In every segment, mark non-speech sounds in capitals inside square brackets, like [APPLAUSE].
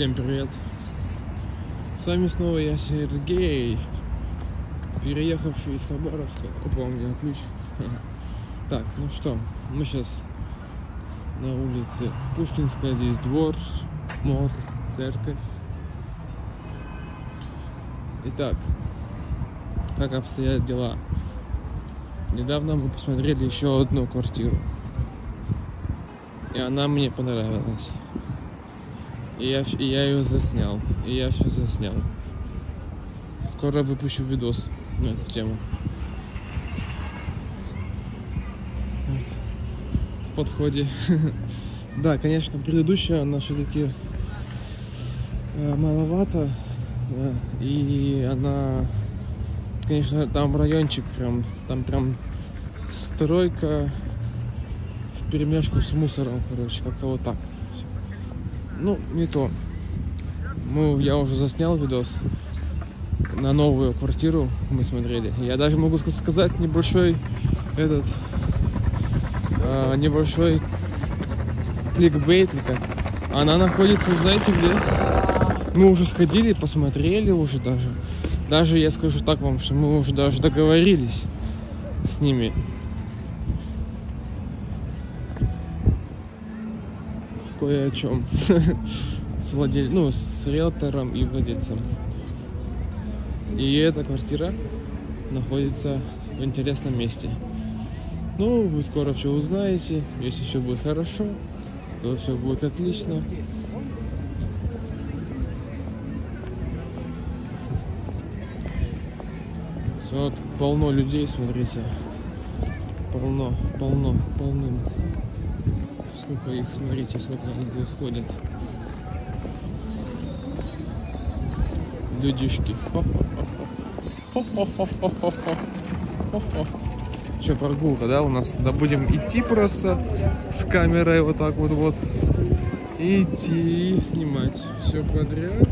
Всем привет! С вами снова я, Сергей, переехавший из Хабаровска. Опа, у меня ключ. [LAUGHS] Так, ну что, мы сейчас на улице Пушкинская, здесь двор, мор, церковь. Итак, как обстоят дела? Недавно мы посмотрели еще одну квартиру. И она мне понравилась. И я, и я ее заснял. И я все заснял. Скоро выпущу видос на эту тему. В подходе. [LAUGHS] Да, конечно, предыдущая она все-таки э, маловато. Да, и она, конечно, там райончик прям, там прям стройка в перемешку с мусором, короче, как-то вот так. Ну, не то. Мы, я уже заснял видос на новую квартиру мы смотрели. Я даже могу сказать небольшой этот э, небольшой кликбейт как. Она находится, знаете где? Мы уже сходили, посмотрели уже даже. Даже я скажу так вам, что мы уже даже договорились с ними. Кое о чем. [LAUGHS] с владельцем, ну, с риэлтором и владельцем. И эта квартира находится в интересном месте. Ну, вы скоро все узнаете. Если все будет хорошо, то все будет отлично. Вот полно людей, смотрите. Полно, полно, полным. Сколько их, смотрите, сколько они ходят. Людишки. Че, прогулка, да, у нас? Да будем идти просто с камерой вот так вот вот. Идти снимать все подряд.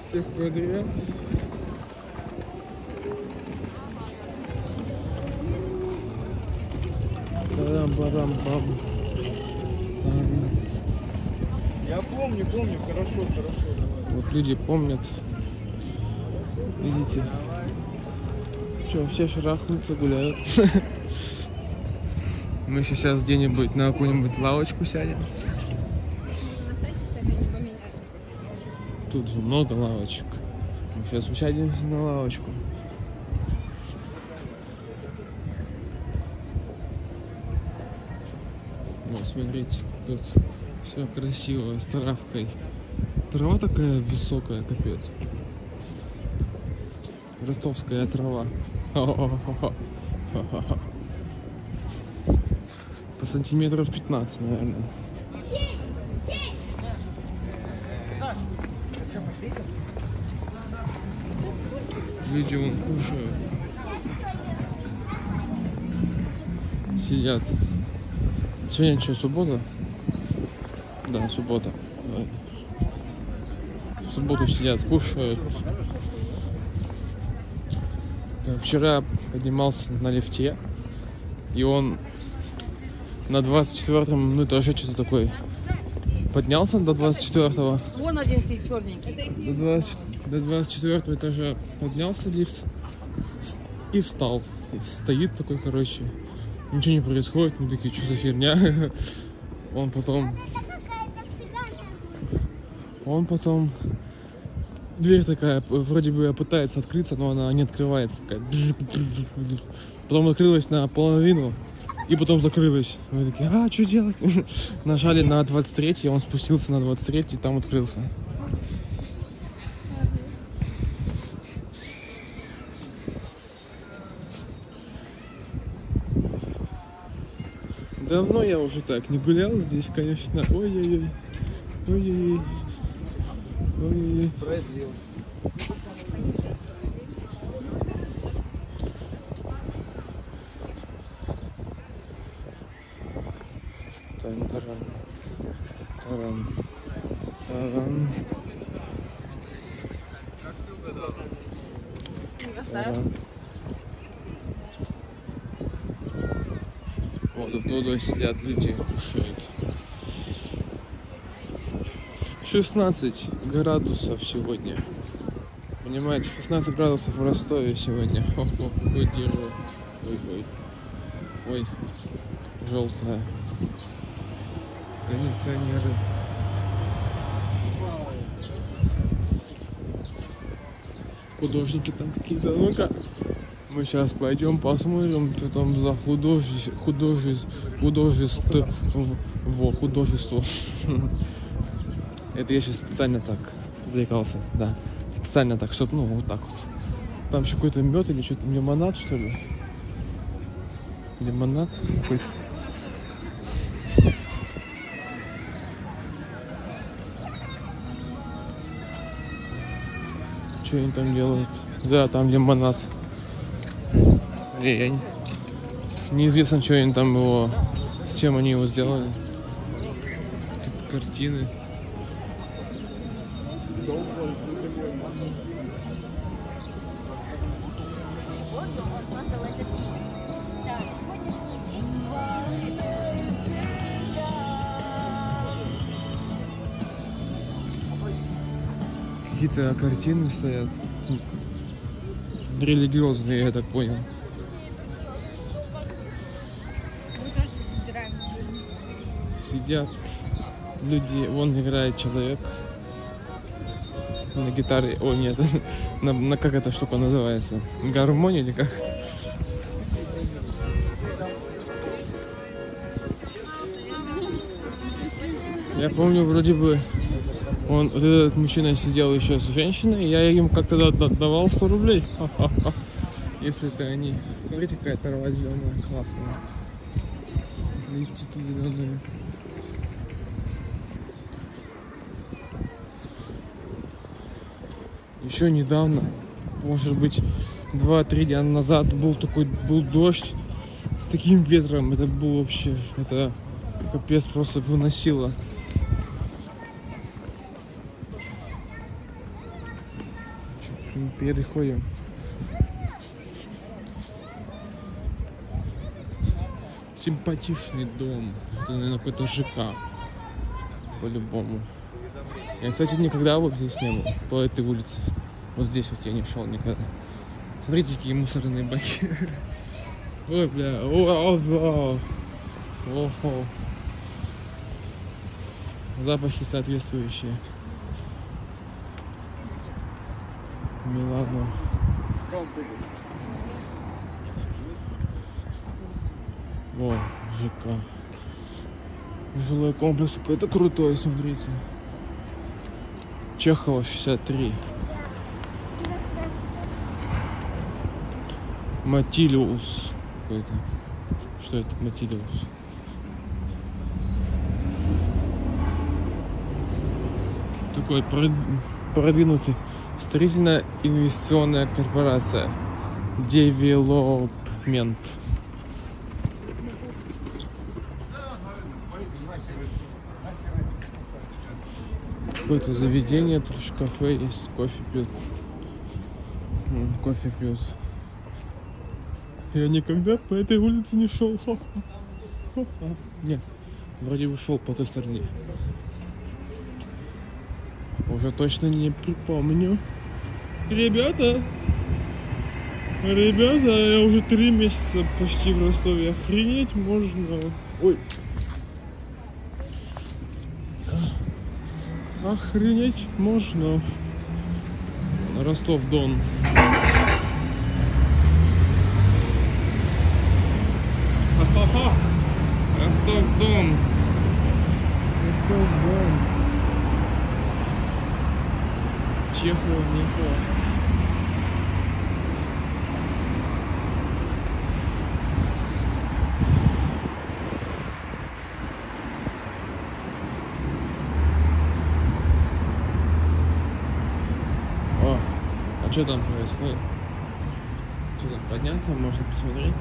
Всех подряд. Тарам-барам-бам. Я помню, помню, хорошо, хорошо. Давай. Вот люди помнят. Видите? Что, все шарахнутся, гуляют. [LAUGHS] Мы сейчас где-нибудь на какую-нибудь лавочку сядем. Тут же много лавочек. Мы сейчас усядемся на лавочку. Вот, смотрите, тут все красиво, с травкой. Трава такая высокая, капец. Ростовская трава. [LAUGHS] По сантиметров 15, наверное. Люди вон кушают. Сидят. Сегодня что, суббота? Да, суббота. В субботу сидят, кушают. Вчера поднимался на лифте, и он на 24 ну этаже что-то такой поднялся до 24-го. Вон один стоит черненький. До, 20, до 24 этажа поднялся лифт и встал. И стоит такой, короче. Ничего не происходит, мы такие, что за херня? [LAUGHS] Он потом... Он потом дверь такая, вроде бы пытается открыться, но она не открывается. Такая. Потом открылась наполовину, и потом закрылась. Мы такие, а, что делать? [LAUGHS] Нажали на 23, он спустился на 23, и там открылся. Давно я уже так не гулял здесь, конечно. Ой-ой-ой. Ой-ой-ой. Ой-ой-ой. Продлил. Тан-таран. Таран. Таран. Таран. Вот в водой сидят люди, кушают. 16 градусов сегодня. Понимаете, 16 градусов в Ростове сегодня. О, о, какое. Ой, ой. Ой, желтое. Кондиционеры. Художники там какие-то. Ну-ка. Мы сейчас пойдем посмотрим, что там за художество, художество, художество, во, художество. [LAUGHS] Это я сейчас специально так заикался, да. Специально так, чтобы, ну, вот так вот. Там еще какой-то мед или что-то, лимонад, что ли? Лимонад какой-то. Что они там делают? Да, там лимонад. Лень. Неизвестно, что они там его, с чем они его сделали. Картины. он создал этот мир. Да, на сегодняшний день. Какие-то картины стоят. Религиозные, я так понял. Сидят люди, вон играет человек на гитаре, о нет, [LAUGHS] на, на как эта штука называется, гармония или как? Я помню, вроде бы он, вот этот мужчина сидел еще с женщиной, я им как-то да- да- давал 100 рублей. [LAUGHS] Если это они. Смотрите, какая трава зеленая, классная. Листики зеленые. Еще недавно, может быть, 2-3 дня назад был такой, был дождь с таким ветром. Это было вообще, это капец просто выносило. Переходим. Симпатичный дом. Это, наверное, какой-то ЖК. По-любому. Я, кстати, никогда вот здесь не был, по этой улице. Вот здесь вот я не шел никогда. Смотрите, какие мусорные баки. [LAUGHS] Ой, бля. О, о, о. Охо. Запахи соответствующие. Милано. О, ЖК. Жилой комплекс какой-то крутой, смотрите. Чехова 63. Матилиус какой-то. Что это Матилиус? Такой прод- продвинутый строительно-инвестиционная корпорация. Девелопмент. Какое-то заведение, тут еще кафе есть, кофе пьют. Кофе пьют. Я никогда по этой улице не шел. Нет, вроде бы шел по той стороне. Уже точно не припомню. Ребята, ребята, я уже три месяца почти в Ростове. Охренеть можно. Ой. Охренеть можно. Ростов-Дон. Ростов-Дон. Ростов-Дон. Чехова, Мехова. О, а что там происходит? Что там, подняться можно посмотреть?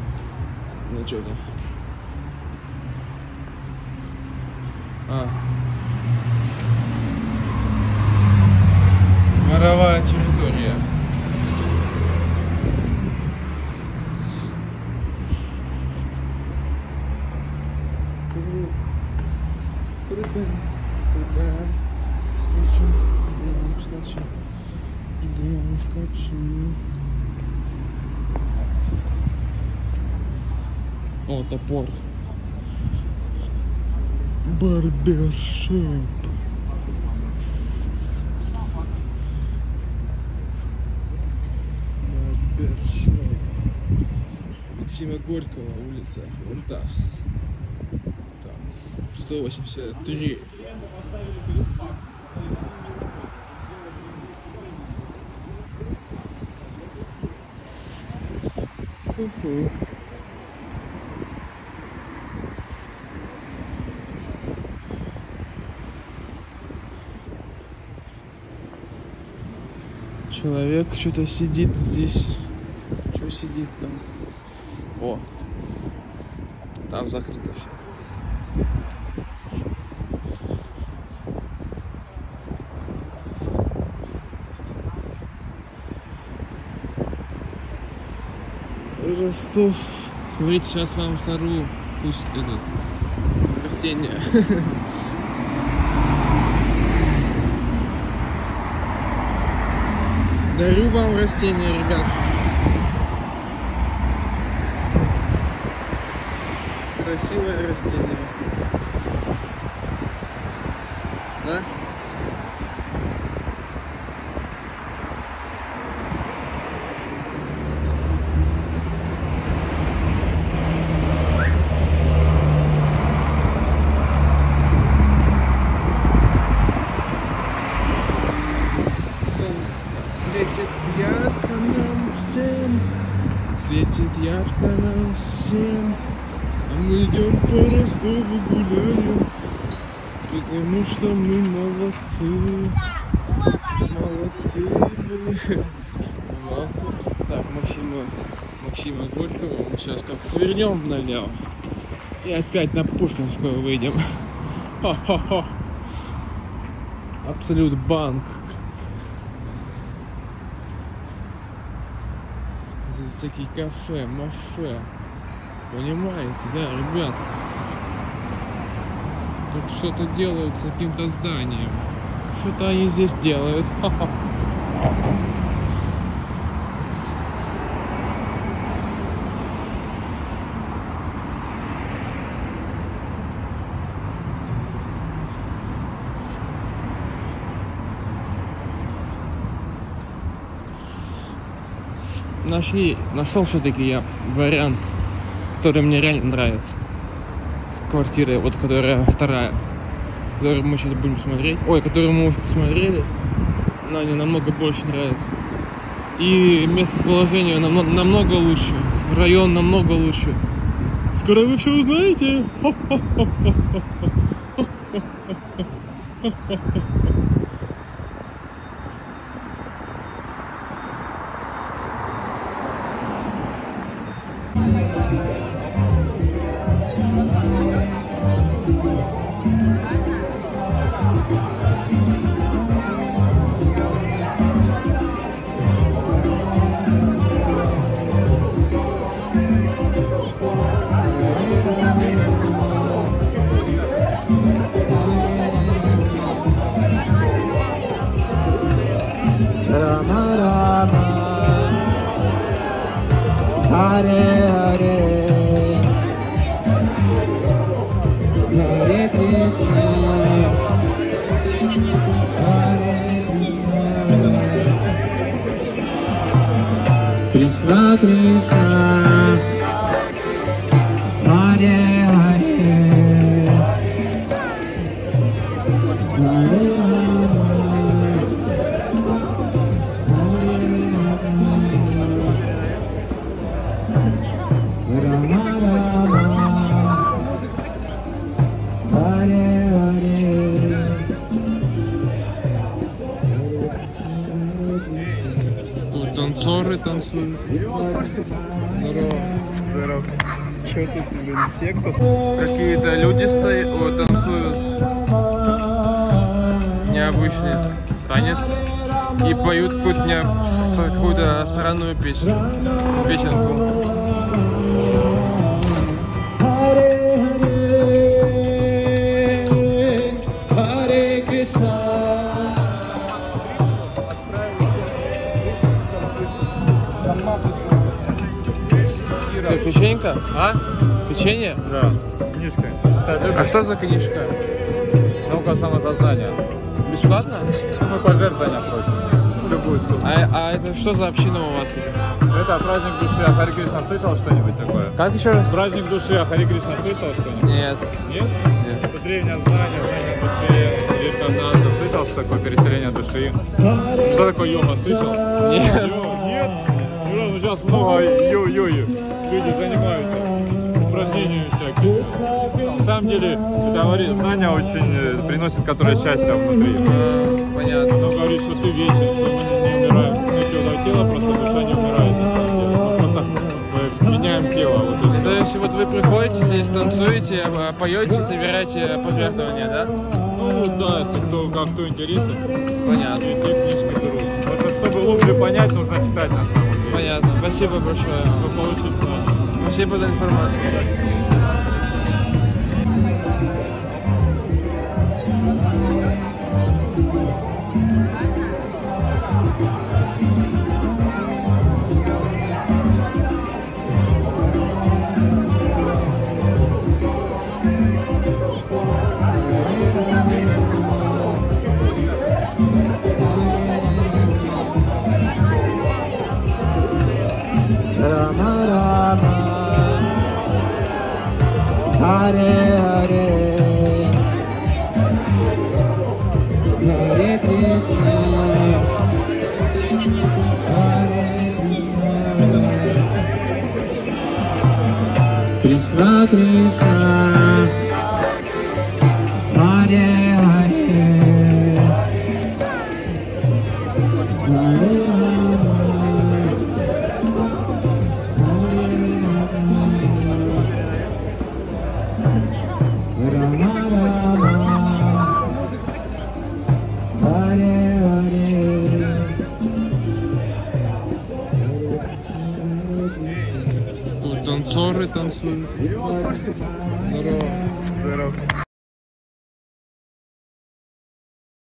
Ну что там? А. Дворовая территория. Качу. О, топор. Барбершоп. Барбершоп. Максима Горького улица. Вон та. Там. 183. Уху. Человек что-то сидит здесь. Что сидит там? О, там закрыто все. Ростов. Смотрите, сейчас вам сорву пусть этот растение. [LAUGHS] Дарю вам растение, ребят. Красивое растение. Да? Нам всем, мы идем по Ростову гуляем, потому что мы молодцы, молодцы, молодцы. Так, Максима, Максима Горького, мы сейчас как свернем налево и опять на Пушкинскую выйдем. Абсолют банк. Здесь всякие кафе, мафе. Понимаете, да, ребят? Тут что-то делают с каким-то зданием. Что-то они здесь делают. [LAUGHS] Нашли, нашел все-таки я вариант, который мне реально нравится. С квартирой, вот которая вторая, которую мы сейчас будем смотреть. Ой, которую мы уже посмотрели. Она мне намного больше нравится. И местоположение намного, намного лучше. Район намного лучше. Скоро вы все узнаете. Rama Че тут, блин, секта? Какие-то люди стоят, танцуют необычный танец и поют какую-то, какую-то странную песню, песенку. Печенька? А? Печенье? Да. Книжка. А что за книжка? Наука самосознания. Бесплатно? Мы пожертвования просим. Любую сумму. А, а это что за община у вас? Это праздник души. А Хари Кришна слышал что-нибудь такое? Как еще раз? Праздник души. А Хари Кришна слышал что-нибудь? Нет. Нет? Нет. Это древнее знание, знание души, реинкарнация. Слышал, что такое переселение души? Что такое йога? Слышал? Нет. Йога? Нет? Ну сейчас много йо-йои. Люди занимаются упражнениями всякими. На самом деле, это говорит, знания очень э, приносят, которое счастье внутри. А, понятно. Оно говорит, что ты вечен, что мы не, умираем. Этого тела просто душа не умирает на самом деле. Мы просто э, меняем тело. Вот и То все. есть вот вы приходите здесь, танцуете, а, поете, собираете пожертвования, да? Ну да, если кто, как кто интересен, Понятно. и те книжки берут. Потому что, чтобы лучше понять, нужно читать на самом деле. Понятно. Спасибо большое. Получить знания. Спасибо за информацию.